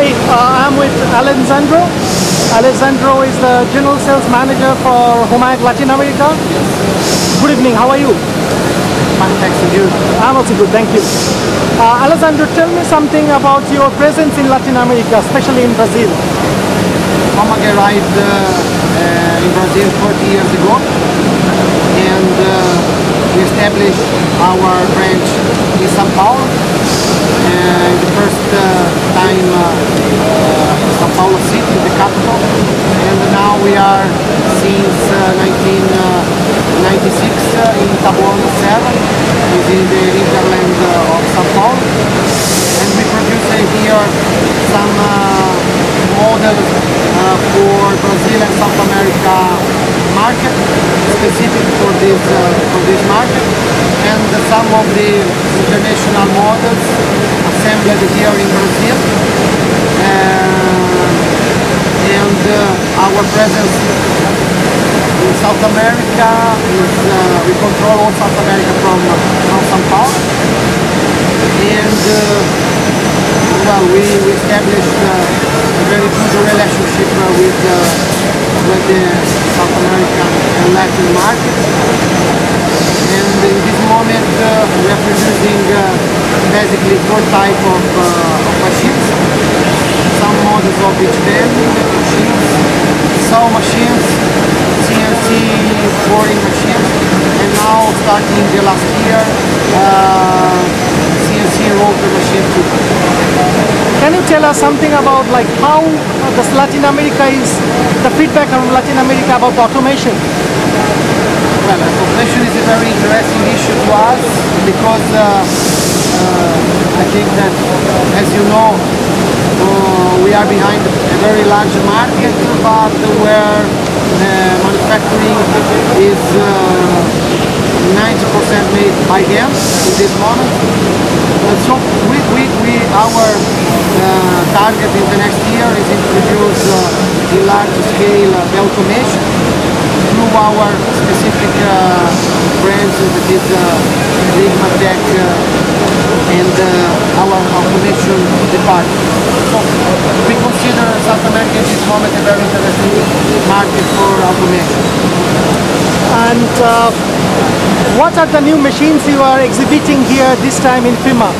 Hi, uh, I'm with Alessandro. Alessandro is the General Sales Manager for Homag Latin America. Good evening, how are you? Fine, thanks to you. I'm also good, thank you. Uh, Alessandro, tell me something about your presence in Latin America, especially in Brazil. Homag arrived uh, uh, in Brazil 40 years ago and uh, we established our branch in São Paulo. Uh, the first uh, time uh, uh, in São Paulo city, the capital, and now we are since uh, 1996 uh, in Taboão da Serra, in the hinterland uh, of São Paulo, and we produce uh, here some uh, models uh, for Brazil and South America market, specific for this uh, for this market, and some of the international models assembled here in Brazil. Uh, uh, our presence in South America is uh, we control all South America from from São Paulo, and uh, well we, we established uh, a very good relationship uh, with uh, with the South American and Latin market. And in this moment uh, we are producing uh, basically four type of, uh, of machines. Models of edge band machines, saw machines, CNC boring machines, and now starting the last year uh, CNC router machine too. Can you tell us something about like how this Latin America is, the feedback from Latin America about automation? Well, automation is a very interesting issue to us because uh, uh, I think that, as you know, uh, we are behind a very large market, but where uh, manufacturing is uh, 90% made by hand in this moment. And so we, we, we our uh, target in the next year is introduce uh, in large scale uh, the automation through our specific uh, branch that is uh, Ligma Tech uh, and uh, our automation department. So we consider South America at this moment a very interesting market for automation. And uh, what are the new machines you are exhibiting here this time in FIMMA?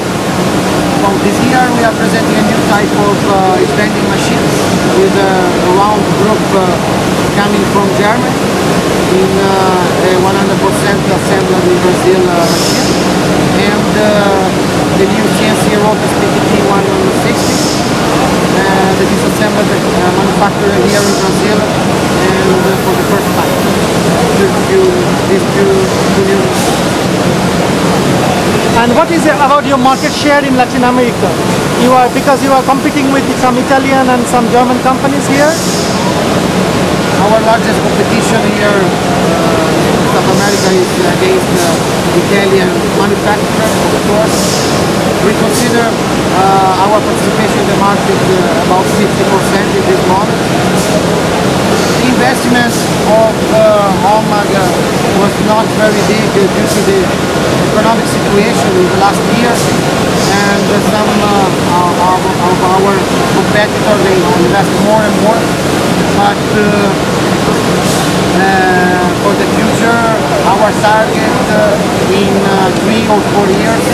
Well, this year we are presenting a new type of uh, vending machines with a round group uh, coming from Germany in uh, a 100% assembled in Brazil uh, machine and uh, the new CNC Rotas PTP 160 uh, that is assembled uh, manufactured here in Brazil and uh, for the first time. And what is about your market share in Latin America? You are because you are competing with some Italian and some German companies here. Our largest competition here uh, in South America is against uh, Italian manufacturers, of course. We consider uh, our participation in the market uh, about 50% in this moment. The investment of uh, was not very big due to the economic situation in the last years and some uh, of, of our competitors they invest more and more but uh, for the future our target uh, in uh, three or four years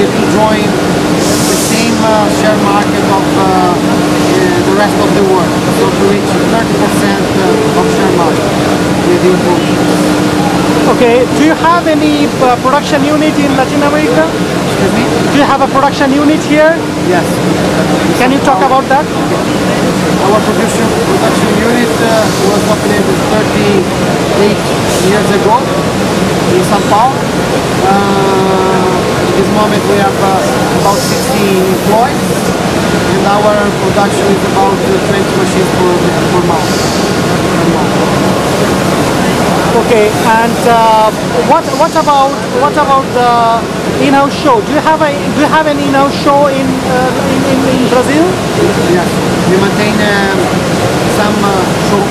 is to join the same uh, share market of uh, uh, the rest of the world so to reach 30% uh, of share market within four years. Okay. Do you have any uh, production unit in Latin America? Do you have a production unit here? Yes. Can you talk about that? Our production production unit uh, was opened 38 years ago in São Paulo. Uh, at this moment we have uh, about 60 employees and our production is about uh, 20 machines per, per month. Per month. Okay. And uh, what what about what about the in-house show? Do you have a do you have an in-house show in uh, in, in, in Brazil? Yes. We maintain um, some uh, show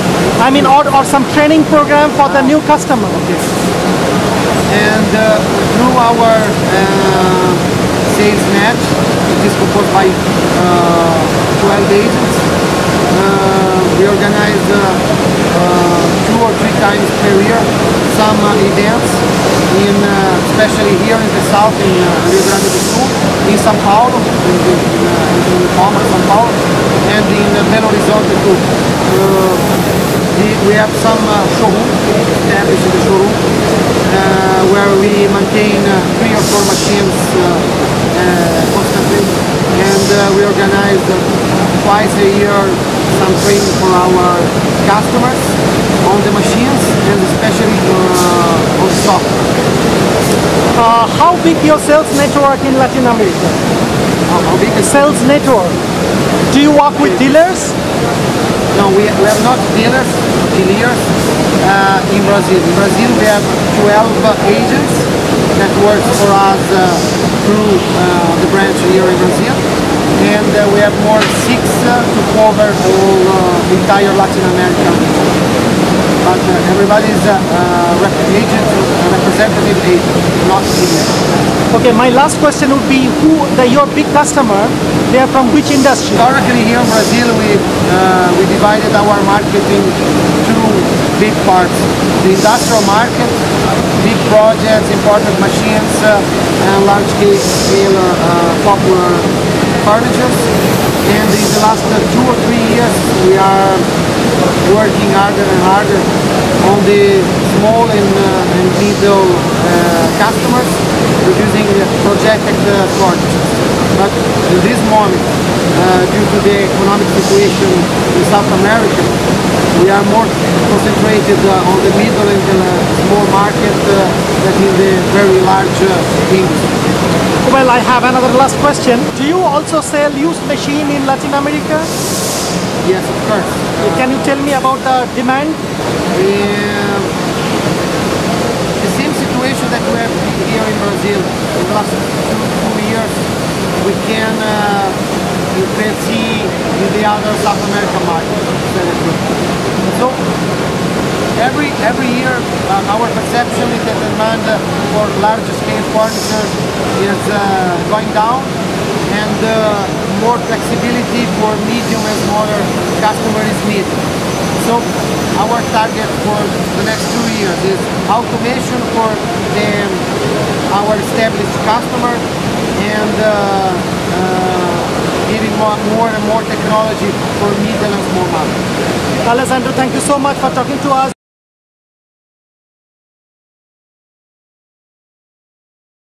I mean, or, or some training program for the new customer. Okay. and uh, through our uh, sales net, it is composed by uh, 12 agents. Uh, we organize uh, uh, two or three times per year some events, in, uh, especially here in the south in uh, Rio Grande do Sul, in São Paulo, in, in, uh, in Palma, São Paulo, and in Belo Horizonte too. Uh, we have some showroom, established in the showroom, where we maintain three or four machines constantly, and we organize twice a year some training for our customers on the machines and especially uh, on software. Uh, how big your sales network in Latin America? How, how big is Sales network. Do you work with dealers? No, we, we have not dealers, dealers uh, in Brazil. In Brazil, we have 12 agents that work for us uh, through uh, the branch here in Brazil, and uh, we have more six uh, to cover all uh, entire Latin America. But uh, everybody is rep- agent, representative agent, not dealer. Okay, my last question would be who the, your big customer, they are from which industry? Historically here in Brazil, we, uh, we divided our marketing two big parts. The industrial market, big projects, important machines, uh, and large scale uh, popular furnitures. And in the last two or three years, we are working harder and harder on the small and, uh, and middle uh, customers, producing projected uh, furniture. But in this moment, uh, due to the economic situation in South America, we are more concentrated uh, on the middle and the uh, small market than in the very large industry. Well, I have another last question. Do you also sell used machine in Latin America? Yes, of course. Can you tell me about the demand? Um, the same situation that we have here in Brazil in the last two, two years, we can uh, you can see in the other South American market. So every every year, uh, our perception is that demand for large scale furniture is uh, going down, and uh, more flexibility for medium and smaller customers is needed. So our target for the next two years is automation for the, our established customer and uh, uh, giving more, more and more technology for middle and small market. Alessandro, thank you so much for talking to us.